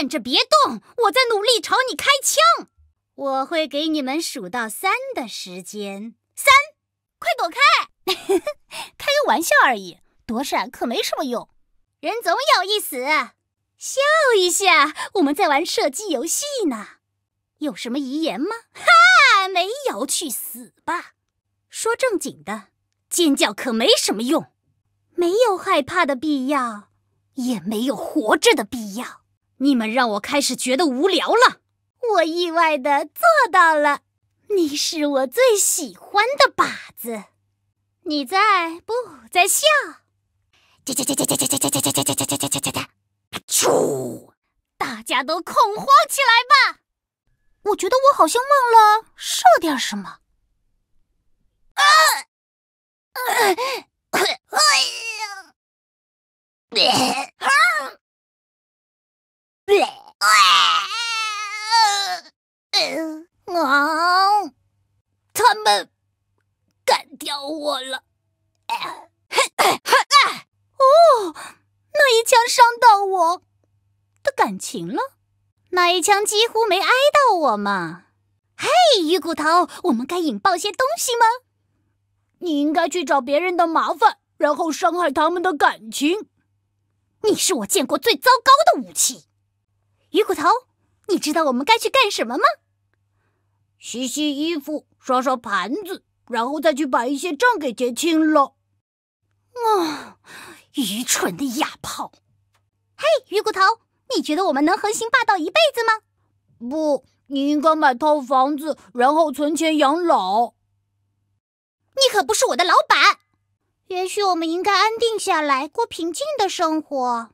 站着别动，我在努力朝你开枪。我会给你们数到三的时间。三，快躲开！开个玩笑而已，躲闪可没什么用。人总有一死，笑一下，我们在玩射击游戏呢。有什么遗言吗？哈，没有，去死吧！说正经的，尖叫可没什么用，没有害怕的必要，也没有活着的必要。你们让我开始觉得无聊了。我意外的做到了。你是我最喜欢的靶子。你在不在笑？哒哒哒哒哒哒哒哒哒哒哒哒哒哒哒！啾！大家都恐慌起来吧！我觉得我好像忘了射点什么。啊！哎呀！别！别！啊！他们干掉我了！哦，那一枪伤到我的感情了。那一枪几乎没挨到我嘛！嘿，鱼骨头，我们该引爆些东西吗？你应该去找别人的麻烦，然后伤害他们的感情。你是我见过最糟糕的武器，鱼骨头。你知道我们该去干什么吗？洗洗衣服，刷刷盘子，然后再去把一些账给结清了。啊，愚蠢的哑炮！嘿，鱼骨头。你觉得我们能横行霸道一辈子吗？不，你应该买套房子，然后存钱养老。你可不是我的老板。也许我们应该安定下来，过平静的生活。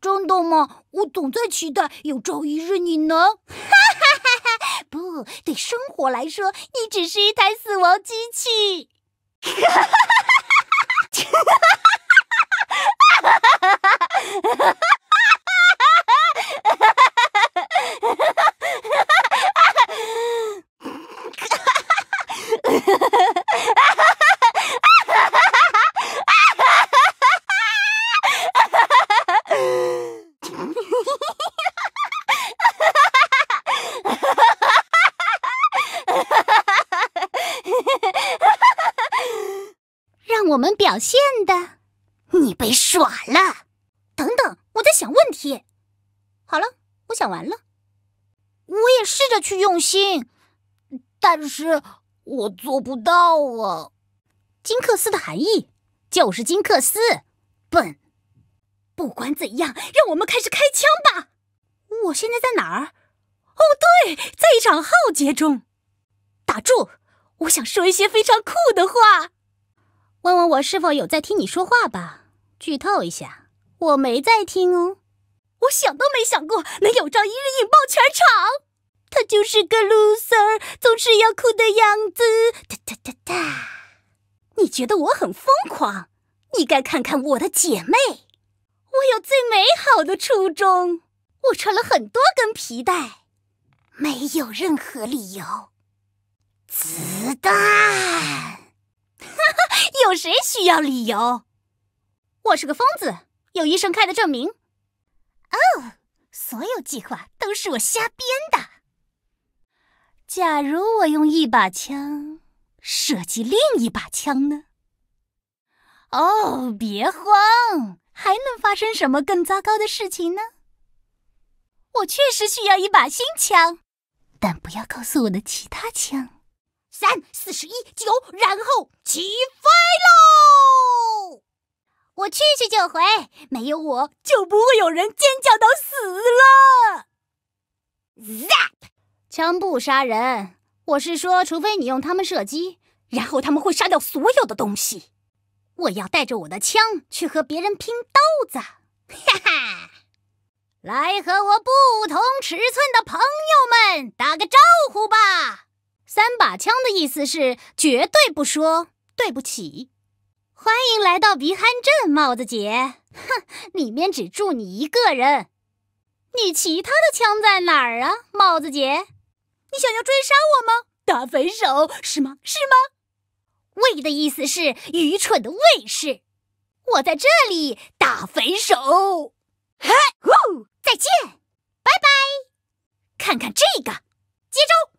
真的吗？我总在期待有朝一日你能…… 不对，生活来说，你只是一台死亡机器。哈哈哈哈哈！哈哈哈哈哈！我们表现的，你被耍了。等等，我在想问题。好了，我想完了。我也试着去用心，但是我做不到啊。金克斯的含义就是金克斯，笨。不管怎样，让我们开始开枪吧。我现在在哪儿？哦，对，在一场浩劫中。打住！我想说一些非常酷的话。问问我是否有在听你说话吧。剧透一下，我没在听哦。我想都没想过能有朝一日引爆全场。他就是个 loser，总是要哭的样子。哒哒哒哒。你觉得我很疯狂？你该看看我的姐妹。我有最美好的初衷。我穿了很多根皮带，没有任何理由。子弹。哈哈，有谁需要理由？我是个疯子，有医生开的证明。哦，所有计划都是我瞎编的。假如我用一把枪射击另一把枪呢？哦，别慌，还能发生什么更糟糕的事情呢？我确实需要一把新枪，但不要告诉我的其他枪。三四十一九，然后起飞喽！我去去就回，没有我就不会有人尖叫到死了。Zap！枪不杀人，我是说，除非你用它们射击，然后他们会杀掉所有的东西。我要带着我的枪去和别人拼刀子，哈哈！来和我不同尺寸的朋友们打个招呼吧。三把枪的意思是绝对不说对不起。欢迎来到鼻鼾镇，帽子姐。哼，里面只住你一个人。你其他的枪在哪儿啊，帽子姐？你想要追杀我吗？大肥手是吗？是吗？卫的意思是愚蠢的卫士。我在这里，大肥手。嘿，呼，再见，拜拜。看看这个。接招